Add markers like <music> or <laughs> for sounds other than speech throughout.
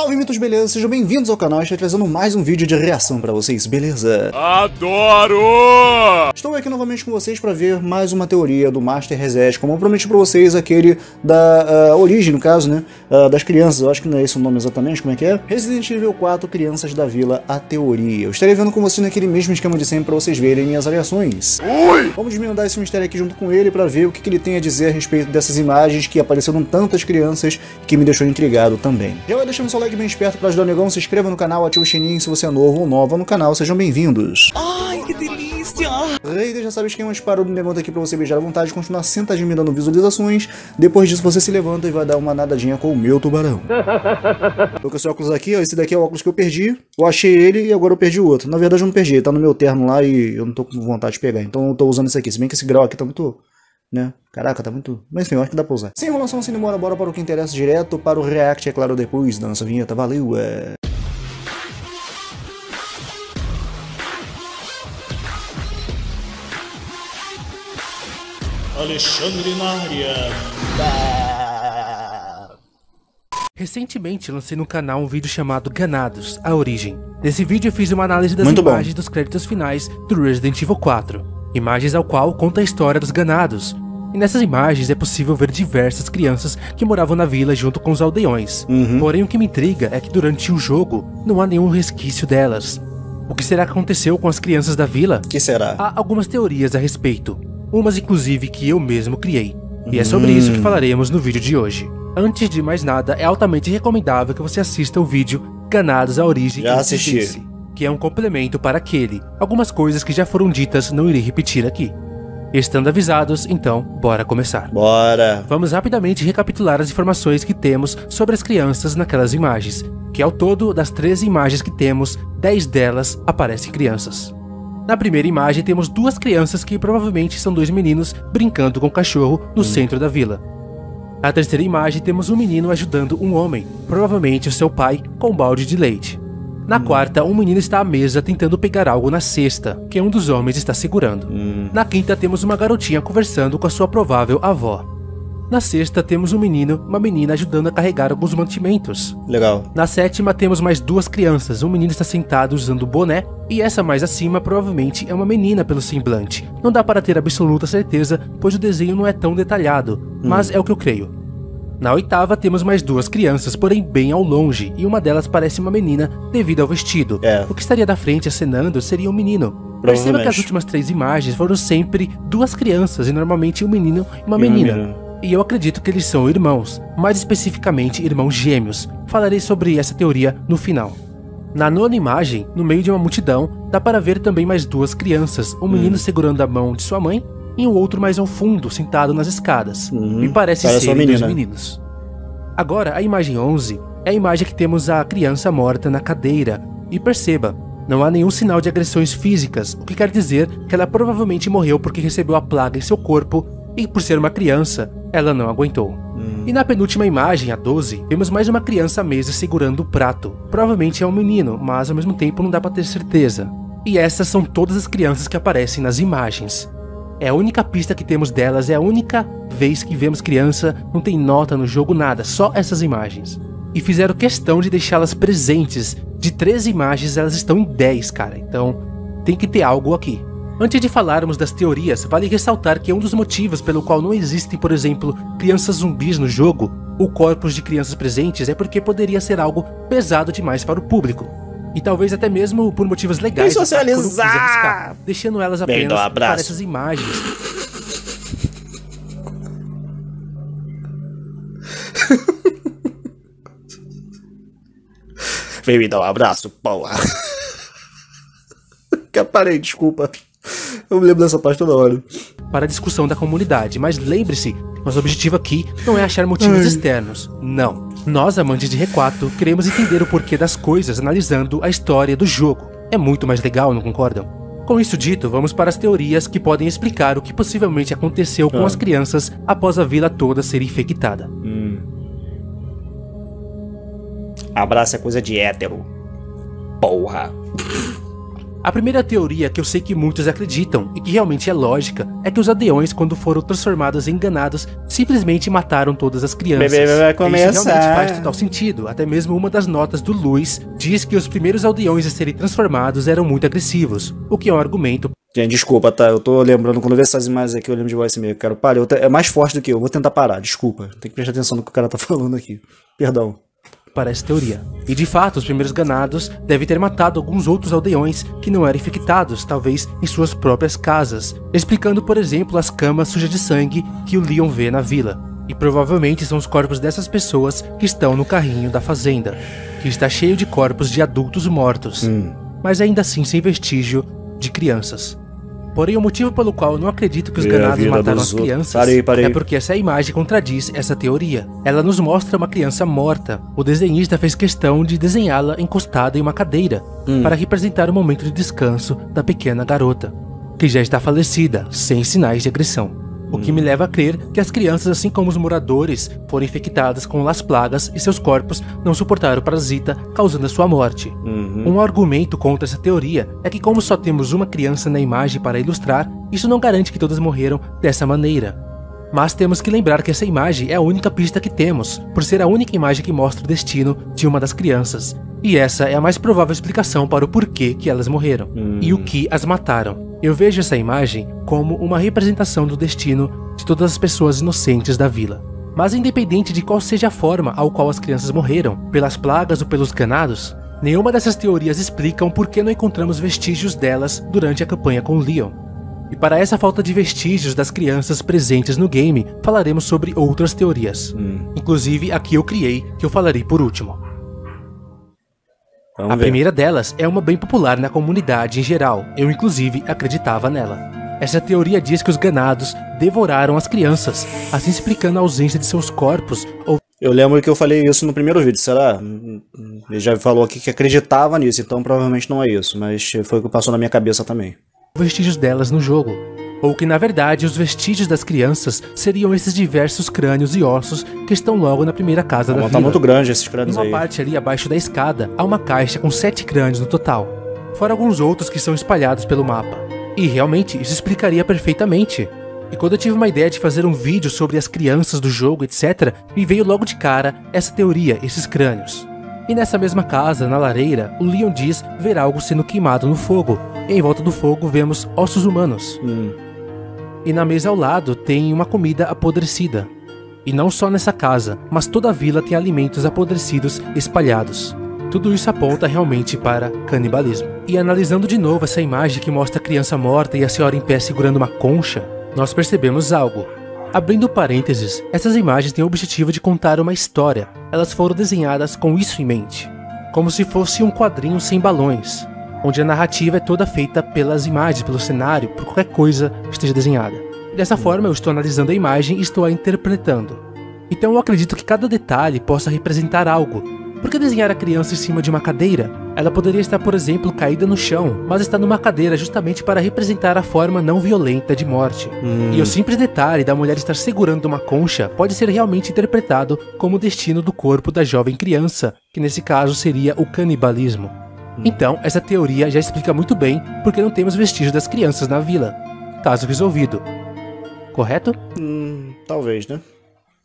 Salve mitos, beleza? Sejam bem-vindos ao canal, estou trazendo mais um vídeo de reação pra vocês, beleza? Adoro! Estou aqui novamente com vocês pra ver mais uma teoria do Master Reset, como eu prometi pra vocês, aquele da uh, origem, no caso, né, uh, das crianças, eu acho que não é esse o nome exatamente, como é que é? Resident Evil 4, Crianças da Vila, a teoria. Eu estarei vendo com vocês naquele mesmo esquema de sempre pra vocês verem minhas avaliações. Ui! Vamos desmendar esse mistério aqui junto com ele pra ver o que, que ele tem a dizer a respeito dessas imagens que apareceram tantas crianças que me deixou intrigado também. Já vai deixando seu like bem esperto para ajudar o negão, se inscreva no canal, ative o sininho se você é novo ou nova no canal, sejam bem-vindos. Ai, que delícia! Rei, já sabe o esquema, disparou do negão aqui pra você beijar à vontade, continuar sentadinho me dando visualizações, depois disso você se levanta e vai dar uma nadadinha com o meu tubarão. <laughs> Tô com esse óculos aqui, ó, esse daqui é o óculos que eu perdi, eu achei ele e agora eu perdi o outro. Na verdade eu não perdi, ele tá no meu terno lá e eu não tô com vontade de pegar, então eu tô usando esse aqui, se bem que esse grau aqui tá muito né? Caraca, tá muito. Mas enfim, eu acho que dá pra usar. Sem enrolação, sem demora, bora para o que interessa direto, para o React, é claro, depois da nossa vinheta. Valeu, é. Alexandre Nária. Recentemente lancei no canal um vídeo chamado Ganados, a origem. Nesse vídeo eu fiz uma análise das Muito bom. imagens dos créditos finais do Resident Evil 4. Imagens ao qual conta a história dos ganados. E nessas imagens é possível ver diversas crianças que moravam na vila junto com os aldeões. Porém o que me intriga é que durante o jogo não há nenhum resquício delas. O que será que aconteceu com as crianças da vila? O que será? Há algumas teorias a respeito, umas inclusive que eu mesmo criei. E é sobre isso que falaremos no vídeo de hoje. Antes de mais nada, é altamente recomendável que você assista o vídeo Ganados à Origem Já assisti. Que é um complemento para aquele. Algumas coisas que já foram ditas não irei repetir aqui. Estando avisados, então, bora começar. Bora. Vamos rapidamente recapitular as informações que temos sobre as crianças naquelas imagens, que ao todo das 13 imagens que temos, 10 delas aparecem crianças. Na primeira imagem temos duas crianças que provavelmente são dois meninos brincando com o cachorro no centro da vila. Na terceira imagem temos um menino ajudando um homem, provavelmente o seu pai, com um balde de leite. Na quarta, um menino está à mesa tentando pegar algo na cesta, que um dos homens está segurando. Na quinta, temos uma garotinha conversando com a sua provável avó. Na sexta, temos um menino e uma menina ajudando a carregar alguns mantimentos. Legal. Na sétima, temos mais duas crianças. Um menino está sentado usando boné, e essa mais acima provavelmente é uma menina pelo semblante. Não dá para ter absoluta certeza, pois o desenho não é tão detalhado, mas é o que eu creio. Na oitava, temos mais duas crianças, porém bem ao longe, e uma delas parece uma menina devido ao vestido. É. O que estaria da frente acenando seria um menino. Perceba que as últimas três imagens foram sempre duas crianças, e normalmente um menino e uma E uma menina. menina. E eu acredito que eles são irmãos, mais especificamente irmãos gêmeos. Falarei sobre essa teoria no final. Na nona imagem, no meio de uma multidão, dá para ver também mais duas crianças, um menino segurando a mão de sua mãe e um outro mais ao fundo, sentado nas escadas. Uhum. Me parece, Parece serem dois menina. meninos. Agora, a imagem 11 é a imagem que temos a criança morta na cadeira. E perceba, não há nenhum sinal de agressões físicas, o que quer dizer que ela provavelmente morreu porque recebeu a plaga em seu corpo e, por ser uma criança, ela não aguentou. E na penúltima imagem, a 12, vemos mais uma criança à mesa segurando o prato. Provavelmente é um menino, mas ao mesmo tempo não dá pra ter certeza. E essas são todas as crianças que aparecem nas imagens. É a única pista que temos delas, é a única vez que vemos criança, não tem nota no jogo, nada, só essas imagens. E fizeram questão de deixá-las presentes. De 13 imagens, elas estão em 10, cara. Então, tem que ter algo aqui. Antes de falarmos das teorias, vale ressaltar que um dos motivos pelo qual não existem, por exemplo, crianças zumbis no jogo, ou corpos de crianças presentes, é porque poderia ser algo pesado demais para o público. E talvez até mesmo por motivos legais. Socializar! arriscar, Deixando elas apenas um para essas imagens. Vem me dar um abraço, porra. <laughs> Que parei, desculpa. Eu me lembro dessa parte toda hora. para a discussão da comunidade, mas lembre-se, nosso objetivo aqui não é achar motivos externos. Não. Nós, amantes de R4, queremos entender o porquê das coisas analisando a história do jogo. É muito mais legal, não concordam? Com isso dito, vamos para as teorias que podem explicar o que possivelmente aconteceu com Ah. as crianças após a vila toda ser infectada. Abraço é coisa de hétero. Porra. A primeira teoria que eu sei que muitos acreditam e que realmente é lógica é que os aldeões, quando foram transformados em enganados, simplesmente mataram todas as crianças. Bebê vai começar. Isso realmente faz total sentido. Até mesmo uma das notas do Luiz diz que os primeiros aldeões a serem transformados eram muito agressivos, o que é um argumento Gente, desculpa, tá? Eu tô lembrando, quando eu ver essas imagens aqui, eu lembro de voz meio. Cara, para, é mais forte do que eu. Vou tentar parar, desculpa. Tem que prestar atenção no que o cara tá <laughs> falando aqui. Perdão para essa teoria. E de fato, os primeiros ganados devem ter matado alguns outros aldeões que não eram infectados, talvez em suas próprias casas, explicando, por exemplo, as camas sujas de sangue que o Leon vê na vila. E provavelmente são os corpos dessas pessoas que estão no carrinho da fazenda, que está cheio de corpos de adultos mortos, hum. mas ainda assim sem vestígio de crianças. Porém, o motivo pelo qual eu não acredito que os ganados mataram as crianças parei, parei. é porque essa imagem contradiz essa teoria. Ela nos mostra uma criança morta. O desenhista fez questão de desenhá-la encostada em uma cadeira hum. para representar o momento de descanso da pequena garota, que já está falecida, sem sinais de agressão. O que me leva a crer que as crianças, assim como os moradores, foram infectadas com las plagas e seus corpos não suportaram o parasita, causando a sua morte. Uhum. Um argumento contra essa teoria é que, como só temos uma criança na imagem para ilustrar, isso não garante que todas morreram dessa maneira. Mas temos que lembrar que essa imagem é a única pista que temos, por ser a única imagem que mostra o destino de uma das crianças. E essa é a mais provável explicação para o porquê que elas morreram hum. e o que as mataram. Eu vejo essa imagem como uma representação do destino de todas as pessoas inocentes da vila. Mas independente de qual seja a forma ao qual as crianças morreram, pelas plagas ou pelos ganados, nenhuma dessas teorias explicam por que não encontramos vestígios delas durante a campanha com Leon. E para essa falta de vestígios das crianças presentes no game, falaremos sobre outras teorias. Hum. Inclusive a que eu criei, que eu falarei por último. Vamos a ver. primeira delas é uma bem popular na comunidade em geral, eu inclusive acreditava nela. Essa teoria diz que os ganados devoraram as crianças, assim explicando a ausência de seus corpos ou eu lembro que eu falei isso no primeiro vídeo, será? Ele já falou aqui que acreditava nisso, então provavelmente não é isso, mas foi o que passou na minha cabeça também vestígios delas no jogo. Ou que na verdade os vestígios das crianças seriam esses diversos crânios e ossos que estão logo na primeira casa ah, da tá vila. Tá muito grande esses crânios Uma aí. Uma parte ali abaixo da escada há uma caixa com sete crânios no total, fora alguns outros que são espalhados pelo mapa. E realmente isso explicaria perfeitamente. E quando eu tive uma ideia de fazer um vídeo sobre as crianças do jogo, etc., me veio logo de cara essa teoria, esses crânios. E nessa mesma casa, na lareira, o Leon diz ver algo sendo queimado no fogo. E em volta do fogo vemos ossos humanos. Hum. E na mesa ao lado tem uma comida apodrecida. E não só nessa casa, mas toda a vila tem alimentos apodrecidos espalhados. Tudo isso aponta realmente para canibalismo. E analisando de novo essa imagem que mostra a criança morta e a senhora em pé segurando uma concha, nós percebemos algo. Abrindo parênteses, essas imagens têm o objetivo de contar uma história. Elas foram desenhadas com isso em mente, como se fosse um quadrinho sem balões, onde a narrativa é toda feita pelas imagens, pelo cenário, por qualquer coisa que esteja desenhada. Dessa forma, eu estou analisando a imagem e estou a interpretando. Então eu acredito que cada detalhe possa representar algo, por que desenhar a criança em cima de uma cadeira? Ela poderia estar, por exemplo, caída no chão, mas está numa cadeira justamente para representar a forma não violenta de morte. Hum. E o simples detalhe da mulher estar segurando uma concha pode ser realmente interpretado como o destino do corpo da jovem criança, que nesse caso seria o canibalismo. Hum. Então, essa teoria já explica muito bem por que não temos vestígios das crianças na vila. Caso resolvido. Correto? Hum, talvez, né?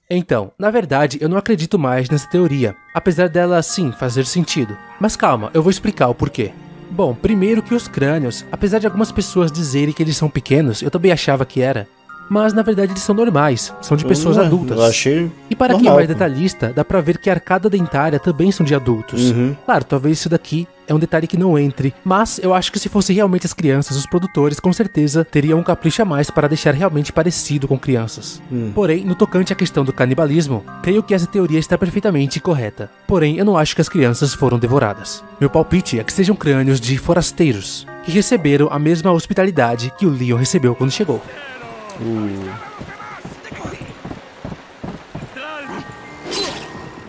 Então, na verdade, eu não acredito mais nessa teoria, apesar dela sim fazer sentido. Mas calma, eu vou explicar o porquê. Bom, primeiro que os crânios, apesar de algumas pessoas dizerem que eles são pequenos, eu também achava que era, mas na verdade eles são normais, são de pessoas adultas. Eu achei e para normal, quem é mais detalhista, dá pra ver que a arcada dentária também são de adultos. Uhum. Claro, talvez isso daqui é um detalhe que não entre, mas eu acho que se fosse realmente as crianças, os produtores com certeza teriam um capricho a mais para deixar realmente parecido com crianças. Hum. Porém, no tocante à questão do canibalismo, creio que essa teoria está perfeitamente correta. Porém, eu não acho que as crianças foram devoradas. Meu palpite é que sejam crânios de forasteiros, que receberam a mesma hospitalidade que o Leon recebeu quando chegou. Uh.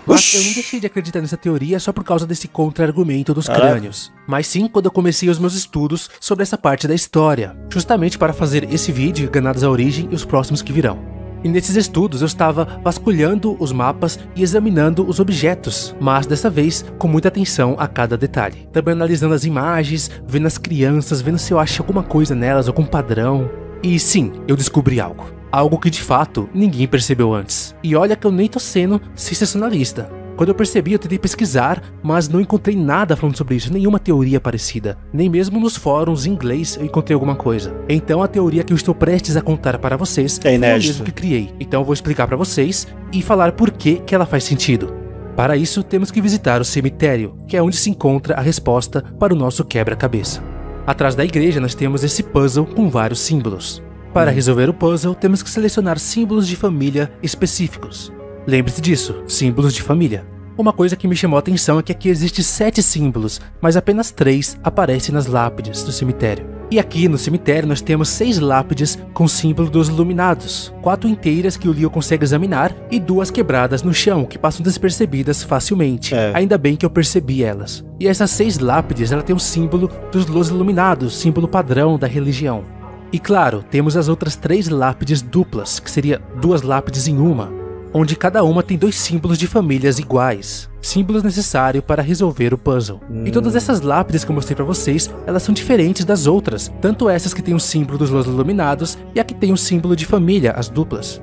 Mas eu não deixei de acreditar nessa teoria só por causa desse contra-argumento dos crânios. Mas sim quando eu comecei os meus estudos sobre essa parte da história, justamente para fazer esse vídeo, Ganados à Origem e os próximos que virão. E nesses estudos eu estava vasculhando os mapas e examinando os objetos, mas dessa vez com muita atenção a cada detalhe. Também analisando as imagens, vendo as crianças, vendo se eu acho alguma coisa nelas, algum padrão. E sim, eu descobri algo. Algo que de fato ninguém percebeu antes. E olha que eu nem tô sendo sensacionalista. Quando eu percebi, eu tentei pesquisar, mas não encontrei nada falando sobre isso, nenhuma teoria parecida. Nem mesmo nos fóruns em inglês eu encontrei alguma coisa. Então a teoria que eu estou prestes a contar para vocês É a inédito. mesma que criei. Então eu vou explicar para vocês e falar por que, que ela faz sentido. Para isso, temos que visitar o cemitério, que é onde se encontra a resposta para o nosso quebra-cabeça. Atrás da igreja, nós temos esse puzzle com vários símbolos. Para resolver o puzzle, temos que selecionar símbolos de família específicos. Lembre-se disso, símbolos de família. Uma coisa que me chamou a atenção é que aqui existe sete símbolos, mas apenas três aparecem nas lápides do cemitério. E aqui no cemitério nós temos seis lápides com símbolo dos iluminados, quatro inteiras que o Leo consegue examinar e duas quebradas no chão que passam despercebidas facilmente. É. Ainda bem que eu percebi elas. E essas seis lápides ela tem o símbolo dos Los Iluminados, símbolo padrão da religião. E claro, temos as outras três lápides duplas, que seria duas lápides em uma, onde cada uma tem dois símbolos de famílias iguais, símbolos necessários para resolver o puzzle. E todas essas lápides que eu mostrei para vocês, elas são diferentes das outras, tanto essas que têm o símbolo dos Los Iluminados e a que tem o símbolo de família, as duplas.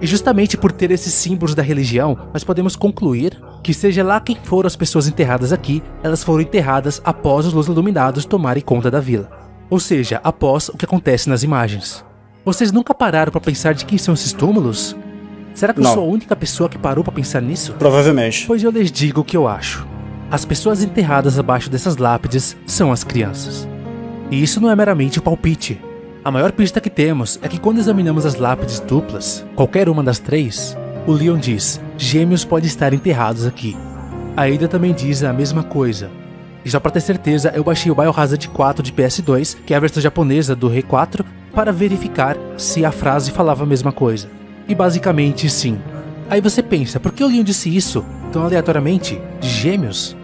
E justamente por ter esses símbolos da religião, nós podemos concluir que seja lá quem for as pessoas enterradas aqui, elas foram enterradas após os Los Iluminados tomarem conta da vila. Ou seja, após o que acontece nas imagens. Vocês nunca pararam para pensar de quem são esses túmulos? Será que eu Não. sou a única pessoa que parou para pensar nisso? Provavelmente. Pois eu lhes digo o que eu acho. As pessoas enterradas abaixo dessas lápides são as crianças. E isso não é meramente o palpite. A maior pista que temos é que quando examinamos as lápides duplas, qualquer uma das três, o Leon diz: gêmeos podem estar enterrados aqui. A Ada também diz a mesma coisa. E só para ter certeza, eu baixei o Biohazard 4 de PS2, que é a versão japonesa do Rei 4, para verificar se a frase falava a mesma coisa. E basicamente sim. Aí você pensa, por que o Leon disse isso tão aleatoriamente? De gêmeos?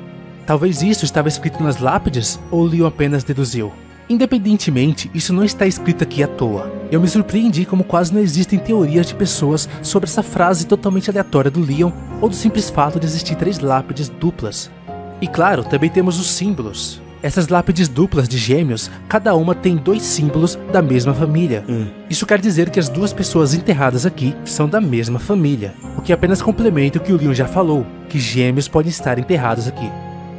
Talvez isso estava escrito nas lápides ou o Leon apenas deduziu? Independentemente, isso não está escrito aqui à toa. Eu me surpreendi como quase não existem teorias de pessoas sobre essa frase totalmente aleatória do Leon ou do simples fato de existir três lápides duplas. E claro, também temos os símbolos. Essas lápides duplas de gêmeos, cada uma tem dois símbolos da mesma família. Isso quer dizer que as duas pessoas enterradas aqui são da mesma família, o que apenas complementa o que o Leon já falou, que gêmeos podem estar enterrados aqui.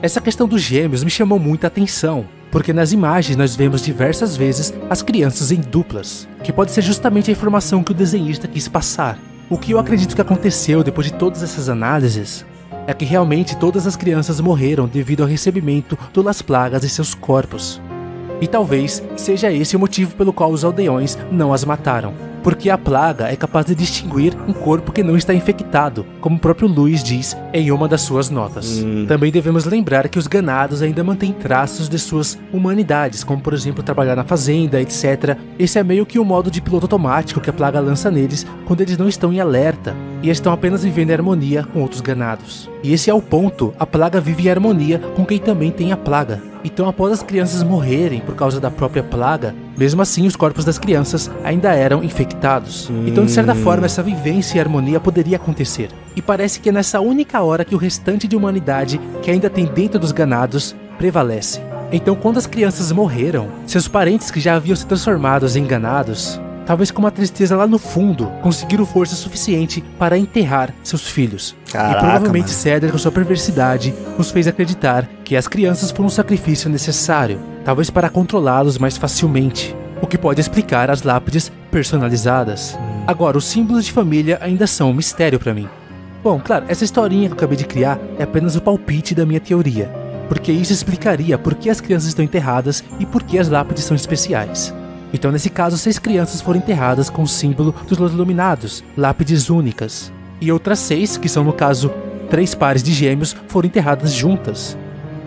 Essa questão dos gêmeos me chamou muita atenção, porque nas imagens nós vemos diversas vezes as crianças em duplas, que pode ser justamente a informação que o desenhista quis passar. O que eu acredito que aconteceu depois de todas essas análises é que realmente todas as crianças morreram devido ao recebimento do Las Plagas em seus corpos. E talvez seja esse o motivo pelo qual os aldeões não as mataram. Porque a plaga é capaz de distinguir um corpo que não está infectado, como o próprio Luiz diz em uma das suas notas. Também devemos lembrar que os ganados ainda mantêm traços de suas humanidades, como por exemplo trabalhar na fazenda, etc. Esse é meio que o modo de piloto automático que a plaga lança neles quando eles não estão em alerta e estão apenas vivendo em harmonia com outros ganados. E esse é o ponto: a plaga vive em harmonia com quem também tem a plaga. Então, após as crianças morrerem por causa da própria plaga, mesmo assim os corpos das crianças ainda eram infectados. Então, de certa forma, essa vivência e harmonia poderia acontecer. E parece que é nessa única hora que o restante de humanidade que ainda tem dentro dos ganados prevalece. Então, quando as crianças morreram, seus parentes que já haviam se transformados em ganados, talvez com uma tristeza lá no fundo, conseguiram força suficiente para enterrar seus filhos. Caraca, e provavelmente mano. Cedric, com sua perversidade, nos fez acreditar que as crianças foram um sacrifício necessário, talvez para controlá-los mais facilmente, o que pode explicar as lápides personalizadas. Agora, os símbolos de família ainda são um mistério para mim. Bom, claro, essa historinha que eu acabei de criar é apenas o palpite da minha teoria, porque isso explicaria por que as crianças estão enterradas e por que as lápides são especiais. Então, nesse caso, seis crianças foram enterradas com o símbolo dos Los Iluminados, lápides únicas. E outras seis, que são no caso três pares de gêmeos, foram enterradas juntas.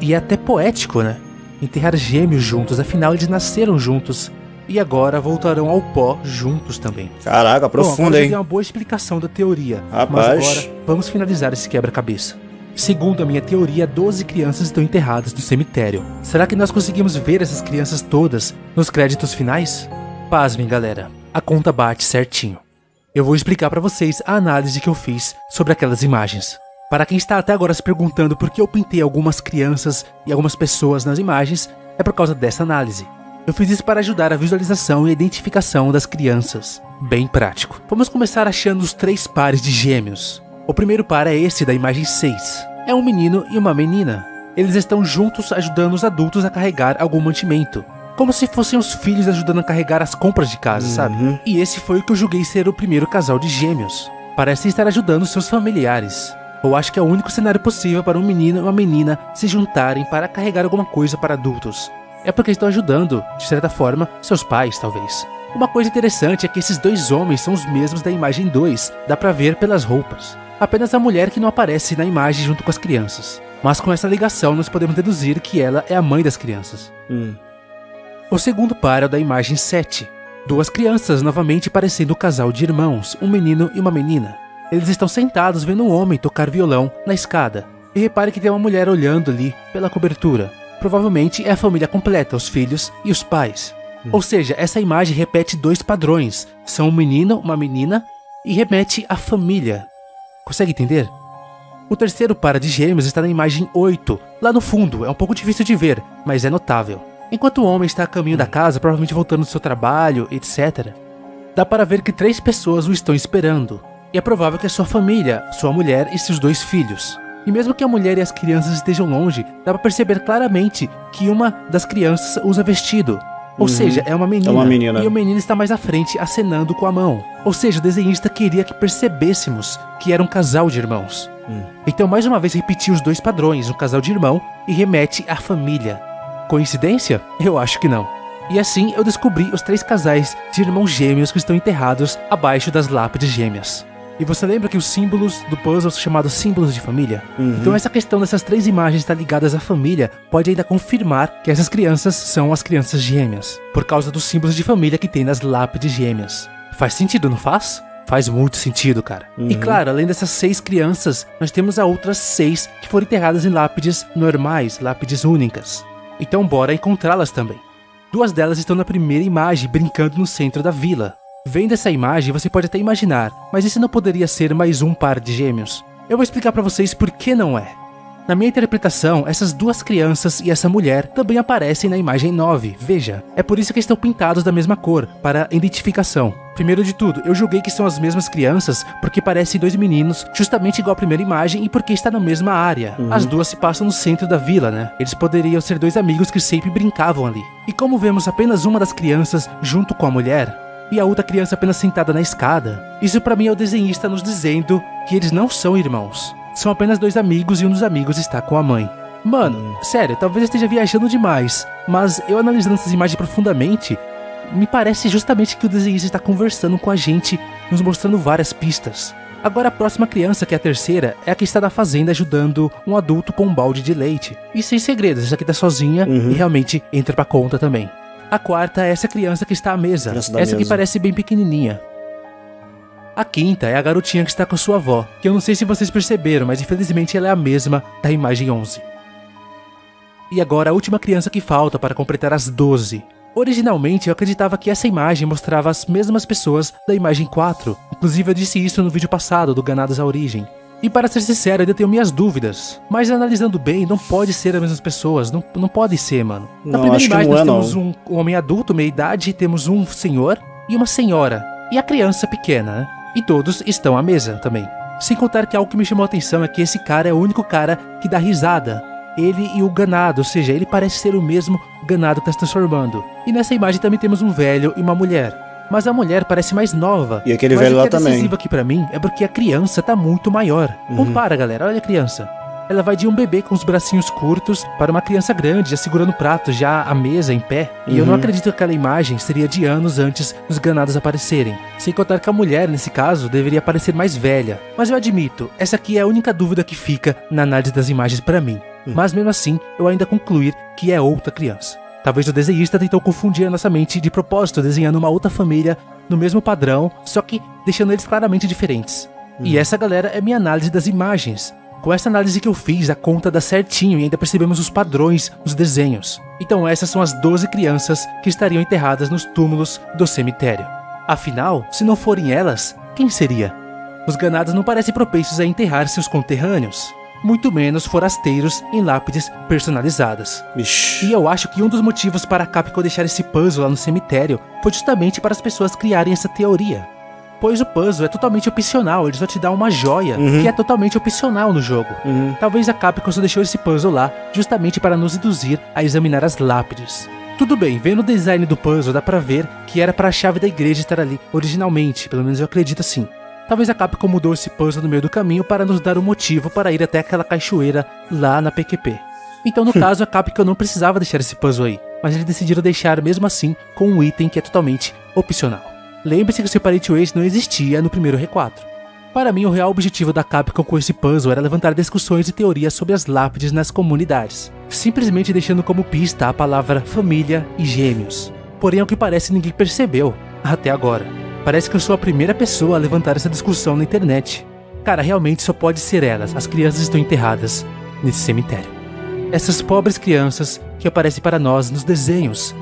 E é até poético, né? Enterrar gêmeos juntos, afinal eles nasceram juntos. E agora voltarão ao pó juntos também. Caraca, Bom, profundo, agora eu hein? dei uma boa explicação da teoria. Rapaz. Mas agora vamos finalizar esse quebra-cabeça. Segundo a minha teoria, 12 crianças estão enterradas no cemitério. Será que nós conseguimos ver essas crianças todas nos créditos finais? Pasmem, galera. A conta bate certinho. eu vou explicar para vocês a análise que eu fiz sobre aquelas imagens. Para quem está até agora se perguntando por que eu pintei algumas crianças e algumas pessoas nas imagens, é por causa dessa análise. Eu fiz isso para ajudar a visualização e identificação das crianças. Bem prático. Vamos começar achando os três pares de gêmeos. O primeiro par é esse da imagem 6. É um menino e uma menina. Eles estão juntos ajudando os adultos a carregar algum mantimento. Como se fossem os filhos ajudando a carregar as compras de casa, sabe? E esse foi o que eu julguei ser o primeiro casal de gêmeos. Parecem estar ajudando seus familiares. Eu acho que é o único cenário possível para um menino e uma menina se juntarem para carregar alguma coisa para adultos. É porque estão ajudando, de certa forma, seus pais, talvez. Uma coisa interessante é que esses dois homens são os mesmos da imagem 2, dá pra ver pelas roupas. Apenas a mulher que não aparece na imagem junto com as crianças. Mas com essa ligação nós podemos deduzir que ela é a mãe das crianças. Hum. O segundo par é o da imagem 7. Duas crianças novamente parecendo um casal de irmãos, um menino e uma menina. Eles estão sentados vendo um homem tocar violão na escada. E repare que tem uma mulher olhando ali pela cobertura. Provavelmente é a família completa, os filhos e os pais. Ou seja, essa imagem repete dois padrões. São um menino, uma menina e remete à família. Consegue entender? O terceiro par de gêmeos está na imagem 8, lá no fundo, é um pouco difícil de ver, mas é notável. Enquanto o homem está a caminho da casa, provavelmente voltando do seu trabalho, etc., dá para ver que três pessoas o estão esperando. E é provável que é sua família, sua mulher e seus dois filhos. E mesmo que a mulher e as crianças estejam longe, dá para perceber claramente que uma das crianças usa vestido. Ou seja, é uma menina. É uma menina. E o menino está mais à frente, acenando com a mão. Ou seja, o desenhista queria que percebêssemos que era um casal de irmãos. Então, mais uma vez, repetiu os dois padrões, um casal de irmão, e remete à família. Coincidência? Eu acho que não. E assim eu descobri os três casais de irmãos gêmeos que estão enterrados abaixo das lápides gêmeas. E você lembra que os símbolos do puzzle são chamados símbolos de família? Então essa questão dessas três imagens estar ligadas à família pode ainda confirmar que essas crianças são as crianças gêmeas, por causa dos símbolos de família que tem nas lápides gêmeas. Faz sentido, não faz? Faz muito sentido, cara. E claro, além dessas seis crianças, nós temos a outras seis que foram enterradas em lápides normais, lápides únicas. Então bora encontrá-las também. Duas delas estão na primeira imagem, brincando no centro da vila. Vendo essa imagem, você pode até imaginar, mas esse não poderia ser mais um par de gêmeos. Eu vou explicar pra vocês por que não é. Na minha interpretação, essas duas crianças e essa mulher também aparecem na imagem 9, veja. É por isso que estão pintados da mesma cor, para identificação. Primeiro de tudo, eu julguei que são as mesmas crianças porque parecem dois meninos, justamente igual à primeira imagem e porque está na mesma área. As duas se passam no centro da vila, né? Eles poderiam ser dois amigos que sempre brincavam ali. E como vemos apenas uma das crianças junto com a mulher, e a outra criança apenas sentada na escada. Isso pra mim é o desenhista nos dizendo que eles não são irmãos. São apenas dois amigos e um dos amigos está com a mãe. Mano, sério, talvez eu esteja viajando demais, mas eu analisando essas imagens profundamente, me parece justamente que o desenhista está conversando com a gente, nos mostrando várias pistas. Agora a próxima criança, que é a terceira, é a que está na fazenda ajudando um adulto com um balde de leite. E sem segredos, essa aqui tá sozinha e realmente entra pra conta também. A quarta é essa criança que está à mesa. Essa que mesa. parece bem pequenininha. A quinta é a garotinha que está com sua avó, que eu não sei se vocês perceberam, mas infelizmente ela é a mesma da imagem 11. E agora a última criança que falta para completar as 12. Originalmente eu acreditava que essa imagem mostrava as mesmas pessoas da imagem 4, inclusive eu disse isso no vídeo passado do Ganados à Origem. E para ser sincero, ainda tenho minhas dúvidas. Mas analisando bem, não pode ser as mesmas pessoas. Não, não pode ser, mano. Na Não, primeira imagem não nós é, temos um homem adulto, meia idade, temos um senhor e uma senhora. E a criança pequena, né? E todos estão à mesa também. Sem contar que algo que me chamou a atenção é que esse cara é o único cara que dá risada. Ele e o ganado, ou seja, ele parece ser o mesmo ganado que está se transformando. E nessa imagem também temos um velho e uma mulher. Mas a mulher parece mais nova. E aquele Mas velho o lá que é também. decisivo aqui pra mim é porque a criança tá muito maior. Uhum. Compara, galera, olha a criança. Ela vai de um bebê com os bracinhos curtos para uma criança grande, já segurando o prato, já à mesa, em pé. E eu não Uhum. acredito que aquela imagem seria de anos antes dos ganados aparecerem. Sem contar que a mulher, nesse caso, deveria parecer mais velha. Mas eu admito, essa aqui é a única dúvida que fica na análise das imagens pra mim. Hum. Mas mesmo assim, eu ainda concluir que é outra criança. Talvez o desenhista tentou confundir a nossa mente de propósito, desenhando uma outra família no mesmo padrão, só que deixando eles claramente diferentes. Hum. E essa, galera, é minha análise das imagens. Com essa análise que eu fiz, a conta dá certinho e ainda percebemos os padrões nos desenhos. Então essas são as 12 crianças que estariam enterradas nos túmulos do cemitério. Afinal, se não forem elas, quem seria? Os ganados não parecem propensos a enterrar seus conterrâneos, muito menos forasteiros em lápides personalizadas. Ixi. E eu acho que um dos motivos para a Capcom deixar esse puzzle lá no cemitério foi justamente para as pessoas criarem essa teoria. Pois o puzzle é totalmente opcional, ele só te dá uma joia, que é totalmente opcional no jogo. Talvez a Capcom só deixou esse puzzle lá justamente para nos induzir a examinar as lápides. Tudo bem, vendo o design do puzzle dá pra ver que era para a chave da igreja estar ali originalmente, pelo menos eu acredito assim. Talvez a Capcom mudou esse puzzle no meio do caminho para nos dar um motivo para ir até aquela cachoeira lá na PQP. Então, no <laughs> caso, a Capcom não precisava deixar esse puzzle aí, mas eles decidiram deixar mesmo assim com um item que é totalmente opcional. Lembre-se que o Separate Ways não existia no primeiro R4. Para mim, o real objetivo da Capcom com esse puzzle era levantar discussões e teorias sobre as lápides nas comunidades, simplesmente deixando como pista a palavra família e gêmeos. Porém, ao que parece, ninguém percebeu, até agora. Parece que eu sou a primeira pessoa a levantar essa discussão na internet. Cara, realmente só pode ser elas, as crianças estão enterradas nesse cemitério. Essas pobres crianças que aparecem para nós nos desenhos,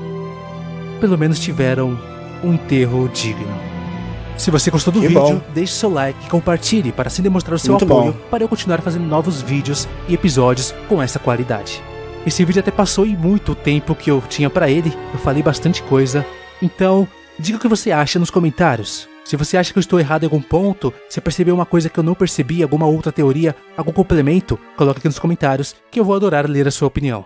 pelo menos tiveram um enterro digno. Se você gostou do Que vídeo, bom. deixe seu like e compartilhe para assim demonstrar o seu Muito apoio bom. para eu continuar fazendo novos vídeos e episódios com essa qualidade. Esse vídeo até passou em muito tempo que eu tinha para ele, eu falei bastante coisa, então diga o que você acha nos comentários. Se você acha que eu estou errado em algum ponto, se percebeu uma coisa que eu não percebi, alguma outra teoria, algum complemento, coloque aqui nos comentários que eu vou adorar ler a sua opinião.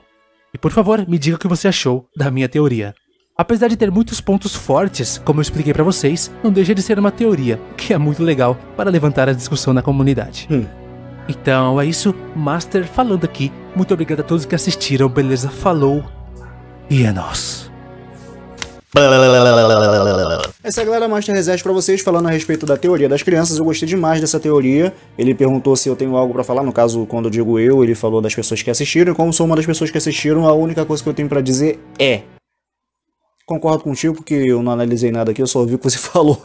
E por favor, me diga o que você achou da minha teoria. Apesar de ter muitos pontos fortes, como eu expliquei pra vocês, não deixa de ser uma teoria, que é muito legal para levantar a discussão na comunidade. Hum. Então é isso, Master falando aqui. Muito obrigado a todos que assistiram, beleza? Falou e é nóis. Essa é a galera Master Reset pra vocês falando a respeito da teoria das crianças. Eu gostei demais dessa teoria. Ele perguntou se eu tenho algo pra falar. No caso, quando eu digo eu, ele falou das pessoas que assistiram. E como sou uma das pessoas que assistiram, a única coisa que eu tenho pra dizer é. Concordo contigo, porque eu não analisei nada aqui, eu só ouvi o que você <laughs> falou.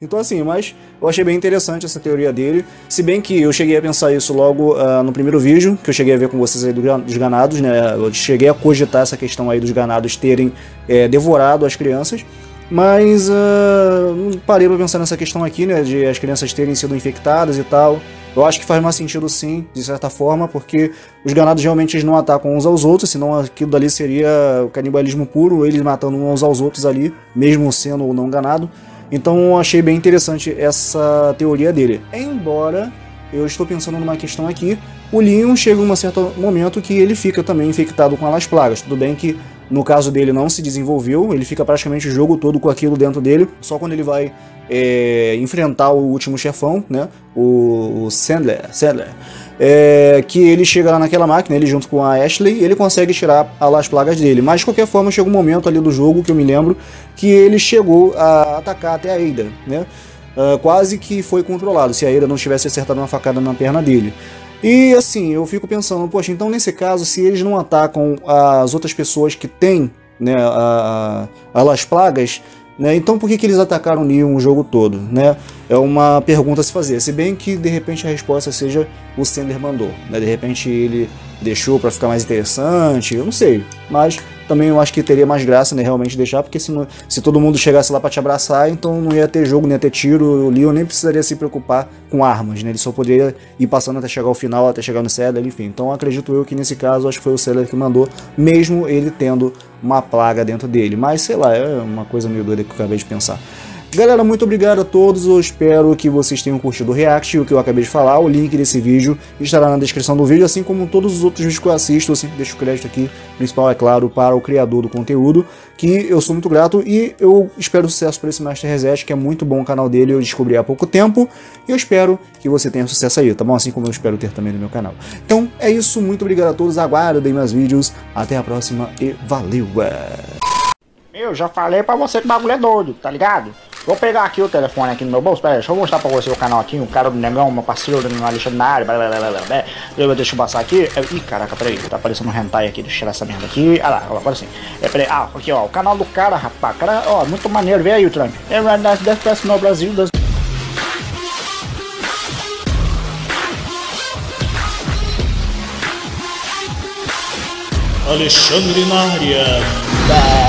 Então assim, mas eu achei bem interessante essa teoria dele. Se bem que eu cheguei a pensar isso logo ah, no primeiro vídeo, que eu cheguei a ver com vocês aí dos ganados, né? Eu cheguei a cogitar essa questão aí dos ganados terem eh, devorado as crianças. Mas não parei pra pensar nessa questão aqui, né? De as crianças terem sido infectadas e tal. Eu acho que faz mais sentido sim, de certa forma, porque os ganados realmente não atacam uns aos outros, senão aquilo dali seria o canibalismo puro, eles matando uns aos outros ali, mesmo sendo ou não ganado. Então achei bem interessante essa teoria dele. Embora eu estou pensando numa questão aqui, o Leon chega em um certo momento que ele fica também infectado com as plagas. Tudo bem que no caso dele não se desenvolveu, ele fica praticamente o jogo todo com aquilo dentro dele, só quando ele vai é, enfrentar o último chefão, né? O, Sandler, Sandler é, que ele chega lá naquela máquina, ele junto com a Ashley, ele consegue tirar a- as plagas dele. Mas de qualquer forma, chega um momento ali do jogo que eu me lembro que ele chegou a atacar até a Ada, né? Ah, quase que foi controlado, se a Ada não tivesse acertado uma facada na perna dele. E assim, eu fico pensando, poxa, então nesse caso, se eles não atacam as outras pessoas que têm né, a, a, as plagas, né, então por que, que eles atacaram o Neo o jogo todo? Né? É uma pergunta a se fazer. Se bem que de repente a resposta seja o Sender mandou. Né? De repente ele deixou para ficar mais interessante, eu não sei. Mas também eu acho que teria mais graça, né, realmente deixar, porque se, não- se todo mundo chegasse lá para te abraçar, então não ia ter jogo, não ia ter tiro, o Leon nem precisaria se preocupar com armas, né? Ele só poderia ir passando até chegar ao final, até chegar no Cedar, enfim. Então acredito eu que nesse caso acho que foi o Cedar que mandou, mesmo ele tendo uma plaga dentro dele. Mas sei lá, é uma coisa meio doida que eu acabei de pensar. Galera, muito obrigado a todos. Eu espero que vocês tenham curtido o react e o que eu acabei de falar. O link desse vídeo estará na descrição do vídeo, assim como todos os outros vídeos que eu assisto. Eu sempre deixo o crédito aqui, principal, é claro, para o criador do conteúdo, que eu sou muito grato e eu espero sucesso para esse Master Reset, que é muito bom o canal dele. Eu descobri há pouco tempo e eu espero que você tenha sucesso aí, tá bom? Assim como eu espero ter também no meu canal. Então é isso, muito obrigado a todos. Aguardem meus vídeos. Até a próxima e valeu! Eu já falei pra você que o bagulho é doido, tá ligado? Vou pegar aqui o telefone aqui no meu bolso, pera aí, deixa eu mostrar pra você o canal aqui, o cara do Negão, meu parceiro do Alexandre na área, blá, blá, blá, blá, blá. Eu, deixa eu passar aqui, é, ih, caraca, peraí, tá aparecendo um hentai aqui, deixa eu tirar essa merda aqui, ah lá, agora sim. É, peraí, ah, aqui ó, o canal do cara, rapaz, cara, ó, muito maneiro, vê aí o Trump. É verdade, deve ter no Brasil, das... Alexandre na área. É,